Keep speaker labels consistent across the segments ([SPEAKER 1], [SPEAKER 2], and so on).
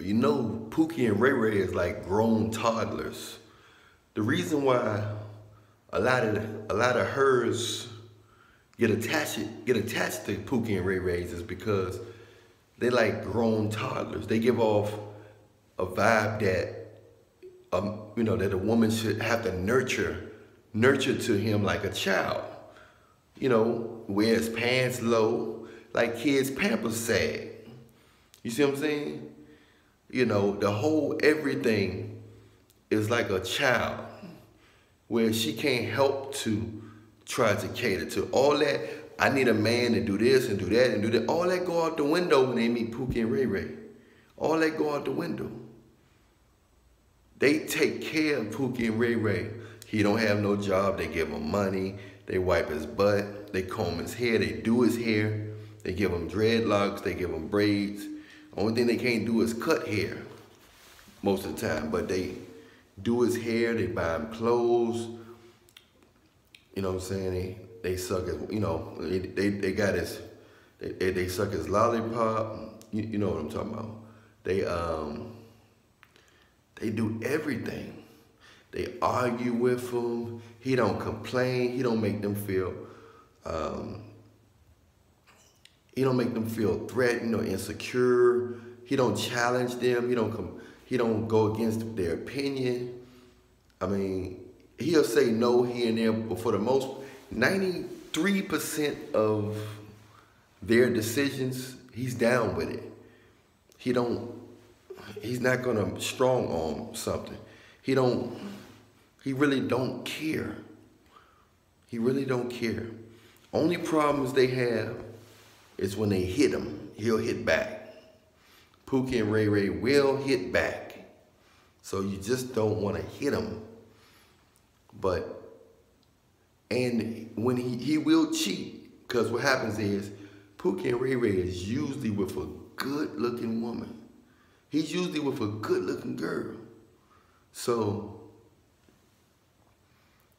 [SPEAKER 1] You know, Pookie and Ray Ray is like grown toddlers. The reason why a lot of a lot of hers get attached get attached to Pookie and Ray Rays is because they like grown toddlers. They give off a vibe that um, you know that a woman should have to nurture nurture to him like a child. You know, wears pants low, like kids pampers sag. You see what I'm saying? You know, the whole everything is like a child where she can't help to try to cater to all that. I need a man to do this and do that and do that. All that go out the window when they meet Pookie and Ray Ray. All that go out the window. They take care of Pookie and Ray Ray. He don't have no job. They give him money. They wipe his butt. They comb his hair. They do his hair. They give him dreadlocks. They give him braids. Only thing they can't do is cut hair most of the time. But they do his hair. They buy him clothes. You know what I'm saying? They, they suck his, you know, they, they, they got his, they, they suck his lollipop. You, you know what I'm talking about. They, um, they do everything. They argue with him. He don't complain. He don't make them feel, um, he don't make them feel threatened or insecure. He don't challenge them. He don't come, he don't go against their opinion. I mean, he'll say no here and there, but for the most, 93% of their decisions, he's down with it. He don't, he's not gonna strong arm something. He don't, he really don't care. He really don't care. Only problems they have is when they hit him, he'll hit back. Pookie and Ray Ray will hit back. So you just don't want to hit him. But, and when he, he will cheat, because what happens is, Pookie and Ray Ray is usually with a good looking woman. He's usually with a good looking girl. So,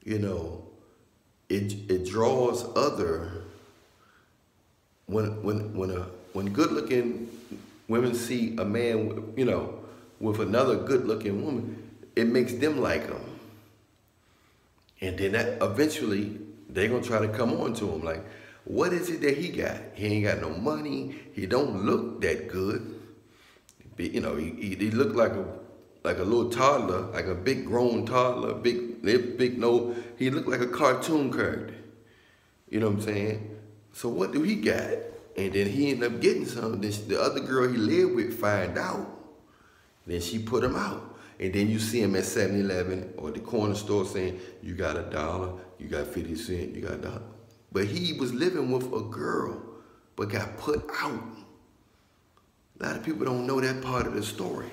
[SPEAKER 1] you know, it, it draws other, when, when, when, a, when good looking women see a man, you know, with another good looking woman, it makes them like him. And then that eventually they're gonna try to come on to him like, what is it that he got? He ain't got no money. He don't look that good. You know, he, he, he looked like a like a little toddler, like a big grown toddler, big big nose. He looked like a cartoon character. You know what I'm saying? So what do he got? And then he ended up getting some. Then the other girl he lived with find out. Then she put him out. And then you see him at 7-Eleven or the corner store saying, you got a dollar, you got 50 cents, you got a dollar. But he was living with a girl, but got put out. A lot of people don't know that part of the story.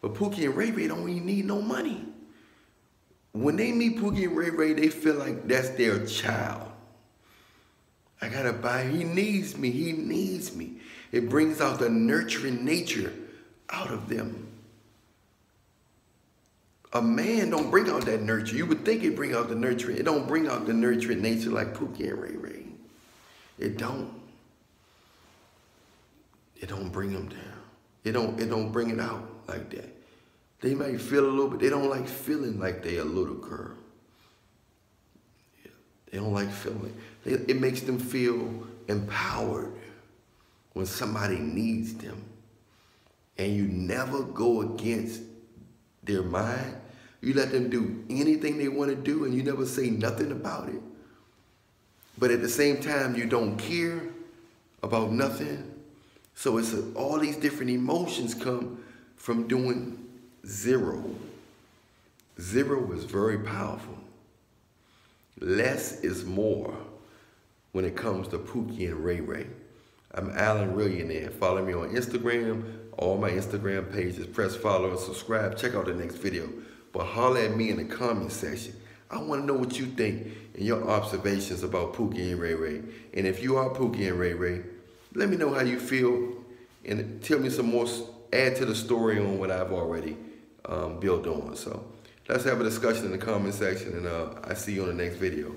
[SPEAKER 1] But Pookie and Ray Ray don't even need no money. When they meet Pookie and Ray Ray, they feel like that's their child. I gotta buy, he needs me, he needs me. It brings out the nurturing nature out of them. A man don't bring out that nurture. You would think it bring out the nurturing. It don't bring out the nurturing nature like Pookie and Ray Ray. It don't. It don't bring them down. It don't, it don't bring it out like that. They might feel a little bit. They don't like feeling like they a little girl. They don't like feeling. It makes them feel empowered when somebody needs them. And you never go against their mind. You let them do anything they want to do and you never say nothing about it. But at the same time, you don't care about nothing. So it's a, all these different emotions come from doing zero. Zero is very powerful. Less is more when it comes to Pookie and Ray Ray. I'm Alan Rillionaire. Follow me on Instagram. All my Instagram pages. Press follow and subscribe. Check out the next video. But holler at me in the comment section. I want to know what you think and your observations about Pookie and Ray Ray. And if you are Pookie and Ray Ray, let me know how you feel and tell me some more, add to the story on what I've already um, built on. So let's have a discussion in the comment section and uh, I see you on the next video.